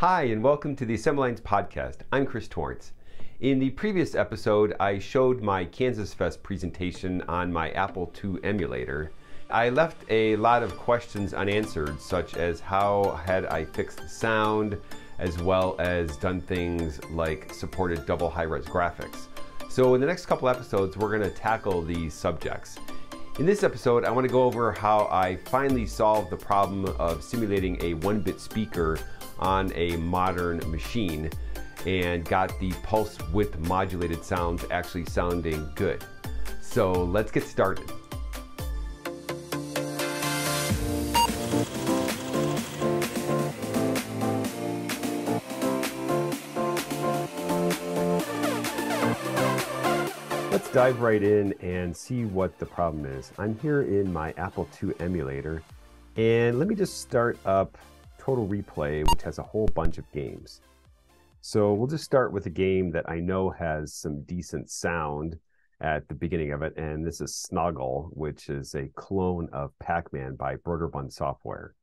Hi, and welcome to the Assembly Lines podcast. I'm Chris Torrence. In the previous episode, I showed my Kansas Fest presentation on my Apple II emulator. I left a lot of questions unanswered, such as how had I fixed the sound, as well as done things like supported double high-res graphics. So in the next couple episodes, we're going to tackle these subjects. In this episode, I want to go over how I finally solved the problem of simulating a one-bit speaker on a modern machine and got the pulse width modulated sounds actually sounding good. So let's get started. Dive right in and see what the problem is. I'm here in my Apple II emulator, and let me just start up Total Replay, which has a whole bunch of games. So we'll just start with a game that I know has some decent sound at the beginning of it, and this is Snoggle, which is a clone of Pac-Man by Burger Software.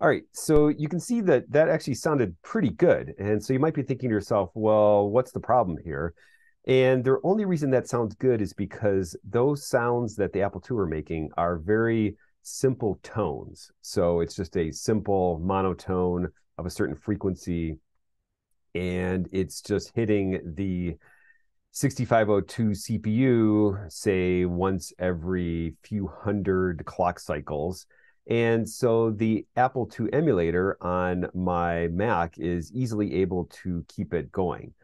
All right, so you can see that that actually sounded pretty good. And so you might be thinking to yourself, well, what's the problem here? And the only reason that sounds good is because those sounds that the Apple II are making are very simple tones. So it's just a simple monotone of a certain frequency, and it's just hitting the 6502 CPU, say once every few hundred clock cycles. And so the Apple II emulator on my Mac is easily able to keep it going.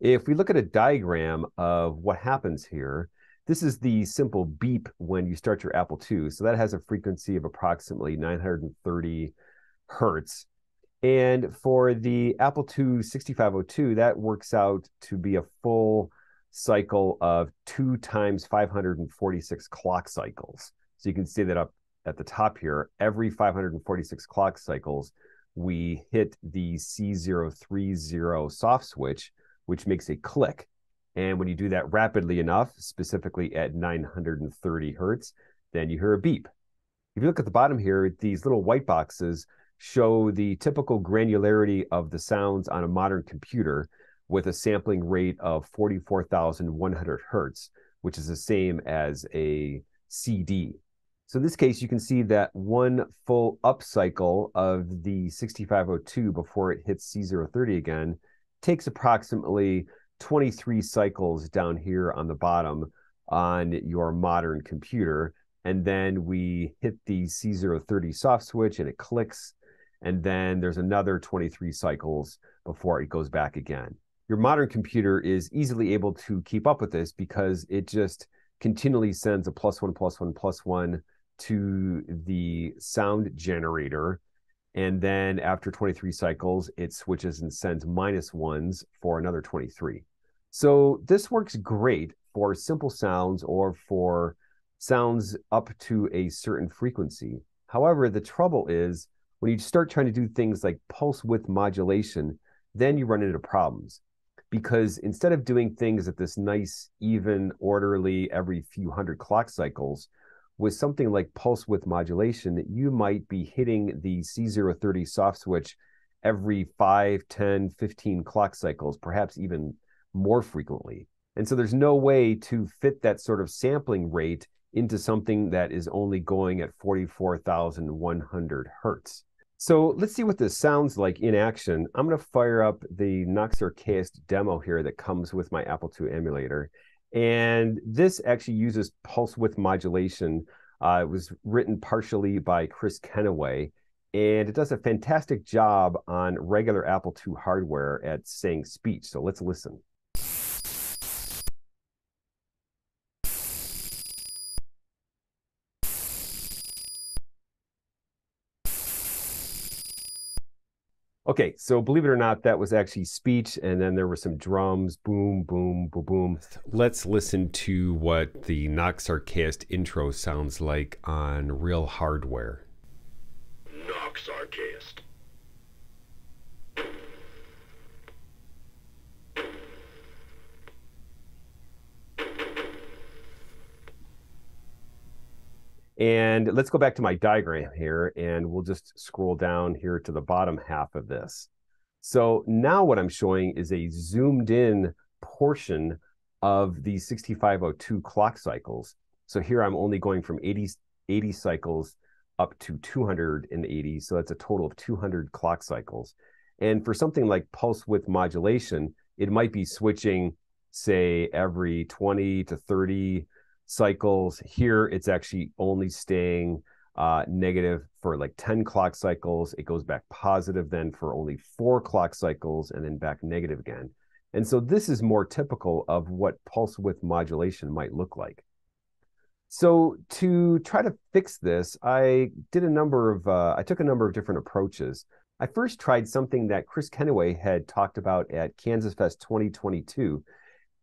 If we look at a diagram of what happens here, this is the simple beep when you start your Apple II. So that has a frequency of approximately 930 hertz. And for the Apple II 6502, that works out to be a full cycle of two times 546 clock cycles. So you can see that up at the top here. Every 546 clock cycles, we hit the C030 soft switch, which makes a click. And when you do that rapidly enough, specifically at 930 hertz, then you hear a beep. If you look at the bottom here, these little white boxes show the typical granularity of the sounds on a modern computer with a sampling rate of 44,100 hertz, which is the same as a CD. So in this case, you can see that one full upcycle of the 6502 before it hits C030 again takes approximately 23 cycles down here on the bottom on your modern computer. And then we hit the C030 soft switch and it clicks. And then there's another 23 cycles before it goes back again. Your modern computer is easily able to keep up with this because it just continually sends a plus one, plus one, plus one to the sound generator and then after 23 cycles, it switches and sends minus ones for another 23. So this works great for simple sounds or for sounds up to a certain frequency. However, the trouble is when you start trying to do things like pulse width modulation, then you run into problems. Because instead of doing things at this nice, even, orderly, every few hundred clock cycles, with something like pulse width modulation, that you might be hitting the C030 soft switch every 5, 10, 15 clock cycles, perhaps even more frequently. And so there's no way to fit that sort of sampling rate into something that is only going at 44,100 hertz. So let's see what this sounds like in action. I'm going to fire up the Nox Archaist demo here that comes with my Apple II emulator. And this actually uses pulse width modulation. Uh, it was written partially by Kris Kennaway, and it does a fantastic job on regular Apple II hardware at saying speech. So let's listen. Okay, so believe it or not, that was actually speech, and then there were some drums, boom, boom, boom, boom. Let's listen to what the Nox Archaist intro sounds like on real hardware. Nox Archaist. And let's go back to my diagram here and we'll just scroll down here to the bottom half of this. So now what I'm showing is a zoomed in portion of the 6502 clock cycles. So here I'm only going from 80, 80 cycles up to 280. So that's a total of 200 clock cycles. And for something like pulse width modulation, it might be switching, say, every 20 to 30 cycles. Here, it's actually only staying uh, negative for like 10 clock cycles. It goes back positive then for only four clock cycles and then back negative again. And so this is more typical of what pulse width modulation might look like. So to try to fix this, I did a number of, uh, I took a number of different approaches. I first tried something that Kris Kennaway had talked about at Kansas Fest 2022.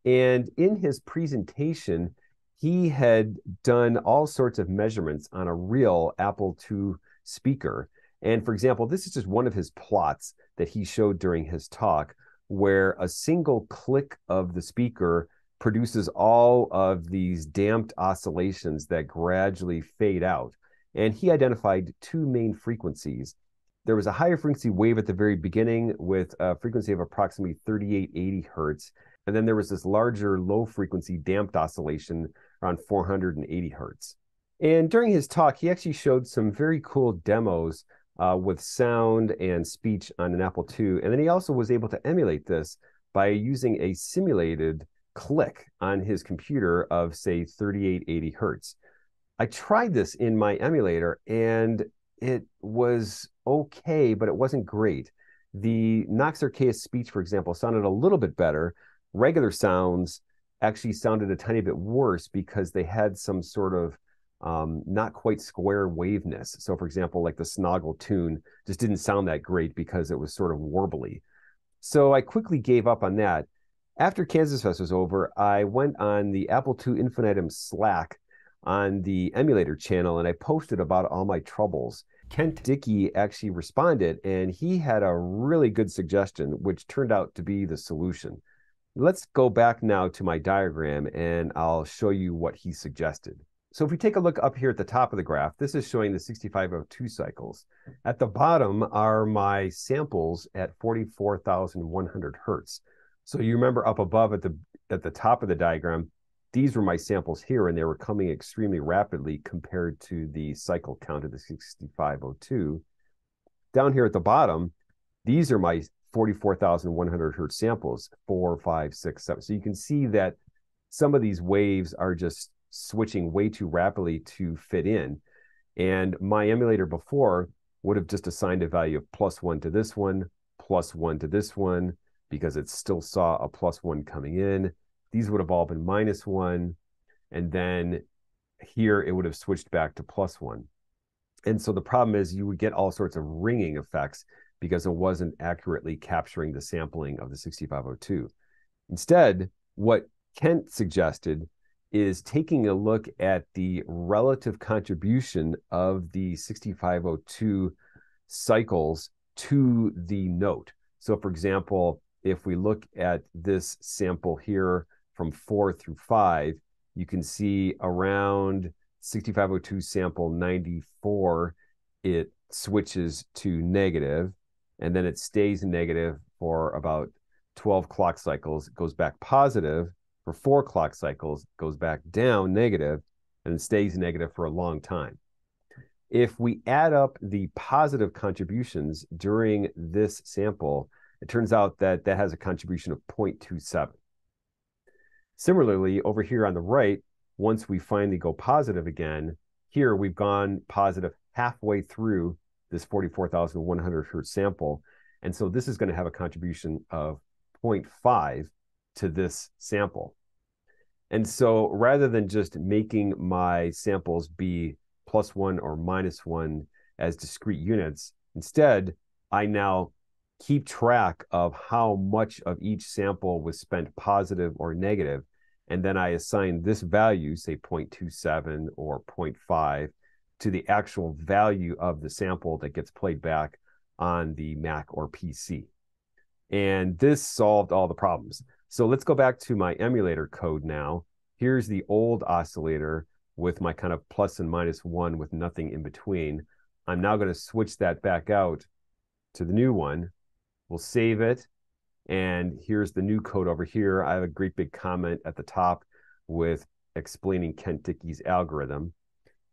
And in his presentation, he had done all sorts of measurements on a real Apple II speaker. And for example, this is just one of his plots that he showed during his talk, where a single click of the speaker produces all of these damped oscillations that gradually fade out. And he identified two main frequencies. There was a higher frequency wave at the very beginning with a frequency of approximately 3880 hertz. And then there was this larger low frequency damped oscillation around 480 hertz. And during his talk, he actually showed some very cool demos uh, with sound and speech on an Apple II. And then he also was able to emulate this by using a simulated click on his computer of, say, 3880 hertz. I tried this in my emulator and it was okay, but it wasn't great. The Nox Archaist speech, for example, sounded a little bit better. Regular sounds actually sounded a tiny bit worse because they had some sort of um, not quite square waveness. So, for example, like the Snoggle tune just didn't sound that great because it was sort of warbly. So I quickly gave up on that. After Kansas Fest was over, I went on the Apple II Infinitum Slack on the emulator channel and I posted about all my troubles. Kent Dickey actually responded and he had a really good suggestion, which turned out to be the solution. Let's go back now to my diagram and I'll show you what he suggested. So if we take a look up here at the top of the graph, this is showing the 6502 cycles. At the bottom are my samples at 44,100 hertz. So you remember up above at the at the top of the diagram, these were my samples here, and they were coming extremely rapidly compared to the cycle count of the 6502. Down here at the bottom, these are my 44,100 hertz samples, four, five, six, seven. So you can see that some of these waves are just switching way too rapidly to fit in. And my emulator before would have just assigned a value of plus one to this one, plus one to this one, because it still saw a plus one coming in. These would have all been minus one. And then here it would have switched back to plus one. And so the problem is you would get all sorts of ringing effects because it wasn't accurately capturing the sampling of the 6502. Instead, what Kent suggested is taking a look at the relative contribution of the 6502 cycles to the note. So, for example, if we look at this sample here from four through five, you can see around 6502 sample 94, it switches to negative, and then it stays negative for about 12 clock cycles, it goes back positive for four clock cycles, goes back down negative, and stays negative for a long time. If we add up the positive contributions during this sample, it turns out that that has a contribution of 0.27. Similarly, over here on the right, once we finally go positive again, here we've gone positive halfway through this 44,100 hertz sample. And so this is going to have a contribution of 0.5 to this sample. And so rather than just making my samples be plus one or minus one as discrete units, instead, I now keep track of how much of each sample was spent positive or negative, and then I assign this value, say 0.27 or 0.5, to the actual value of the sample that gets played back on the Mac or PC. And this solved all the problems. So let's go back to my emulator code now. Here's the old oscillator with my kind of plus and minus one with nothing in between. I'm now going to switch that back out to the new one. We'll save it. And here's the new code over here. I have a great big comment at the top with explaining Kent Dickey's algorithm.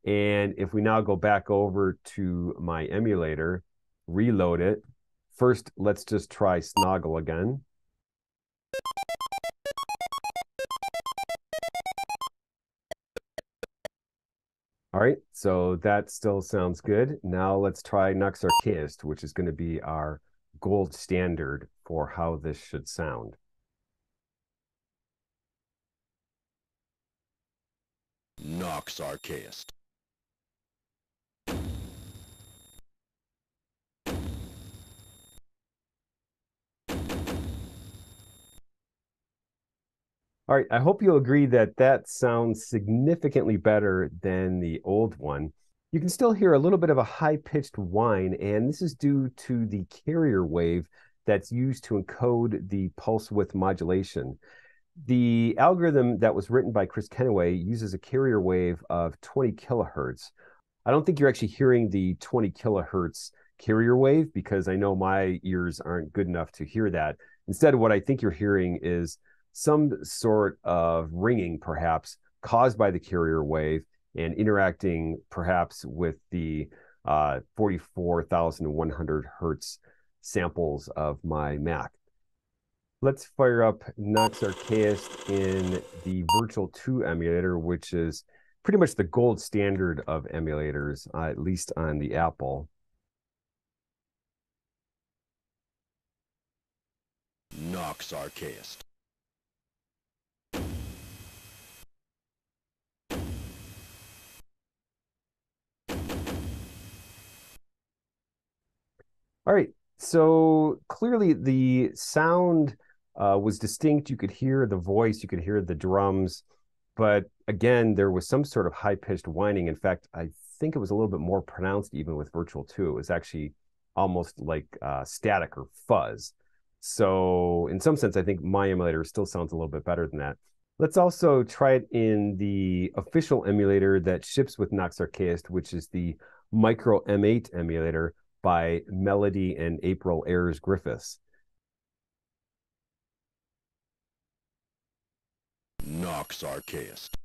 And if we now go back over to my emulator, reload it. First, let's just try Snoggle again. All right, so that still sounds good. Now let's try Nox Archaist, which is going to be our gold standard for how this should sound. Nox Archaist. All right, I hope you'll agree that that sounds significantly better than the old one. You can still hear a little bit of a high-pitched whine, and this is due to the carrier wave that's used to encode the pulse width modulation. The algorithm that was written by Kris Kennaway uses a carrier wave of 20 kilohertz. I don't think you're actually hearing the 20 kilohertz carrier wave because I know my ears aren't good enough to hear that. Instead, what I think you're hearing is some sort of ringing, perhaps caused by the carrier wave and interacting perhaps with the uh, 44,100 hertz samples of my Mac. Let's fire up Nox Archaist in the Virtual 2 emulator, which is pretty much the gold standard of emulators, uh, at least on the Apple. Nox Archaist. All right. So clearly the sound uh, was distinct. You could hear the voice, you could hear the drums. But again, there was some sort of high pitched whining. In fact, I think it was a little bit more pronounced even with Virtual 2. It was actually almost like uh, static or fuzz. So, in some sense, I think my emulator still sounds a little bit better than that. Let's also try it in the official emulator that ships with Nox Archaist, which is the Micro M8 emulator by Melody and April Ayres Griffiths. Nox Archaist.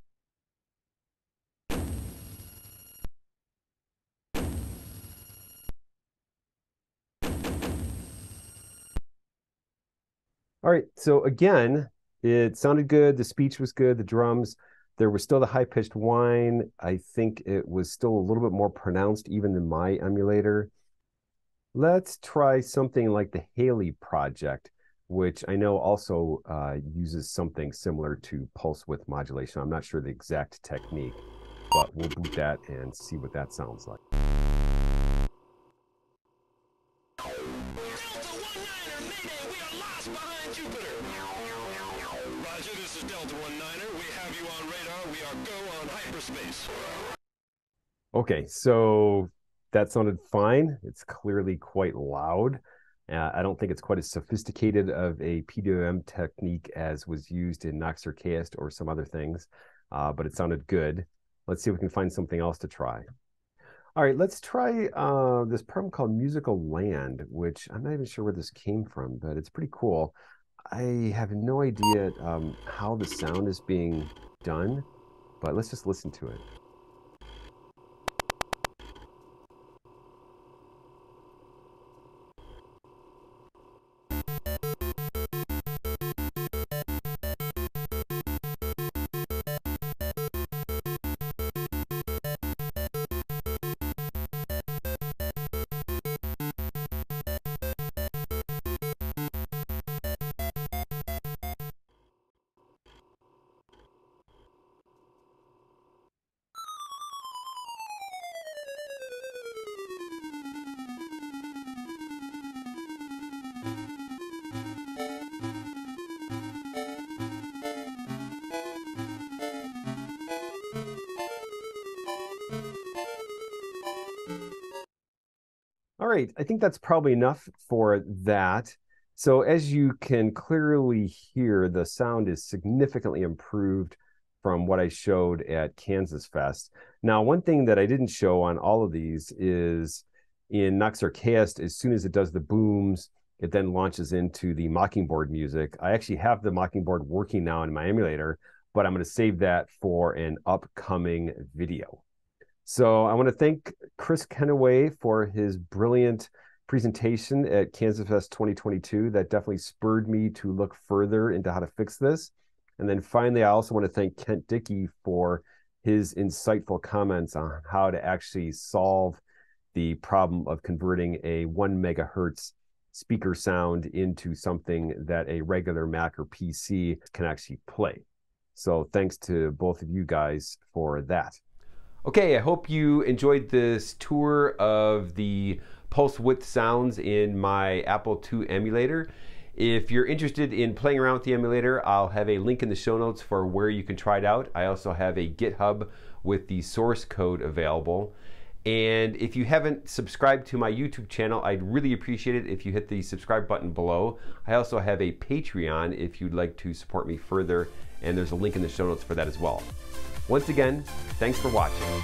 All right, so again, it sounded good. The speech was good. The drums, there was still the high pitched whine. I think it was still a little bit more pronounced even in my emulator. Let's try something like the Halley project, which I know also uh, uses something similar to pulse width modulation. I'm not sure the exact technique, but we'll boot that and see what that sounds like. Delta One Niner, we are lost behind Jupiter. Roger, this is Delta One Niner. We have you on radar. We are go on hyperspace. Okay, so that sounded fine. It's clearly quite loud. Uh, I don't think it's quite as sophisticated of a PWM technique as was used in Nox Archaist or some other things, uh, but it sounded good. Let's see if we can find something else to try. All right, let's try uh, this program called Musical Land, which I'm not even sure where this came from, but it's pretty cool. I have no idea um, how the sound is being done, but let's just listen to it. Right, I think that's probably enough for that. So as you can clearly hear, the sound is significantly improved from what I showed at Kansas Fest. Now, one thing that I didn't show on all of these is in Nox Archaist, as soon as it does the booms, it then launches into the Mockingboard music. I actually have the Mockingboard working now in my emulator, but I'm going to save that for an upcoming video. So I want to thank Kris Kennaway for his brilliant presentation at Kansas Fest 2022. That definitely spurred me to look further into how to fix this. And then finally, I also want to thank Kent Dickey for his insightful comments on how to actually solve the problem of converting a one megahertz speaker sound into something that a regular Mac or PC can actually play. So thanks to both of you guys for that. Okay, I hope you enjoyed this tour of the pulse width sounds in my Apple II emulator. If you're interested in playing around with the emulator, I'll have a link in the show notes for where you can try it out. I also have a GitHub with the source code available. And if you haven't subscribed to my YouTube channel, I'd really appreciate it if you hit the subscribe button below. I also have a Patreon if you'd like to support me further, and there's a link in the show notes for that as well. Once again, thanks for watching.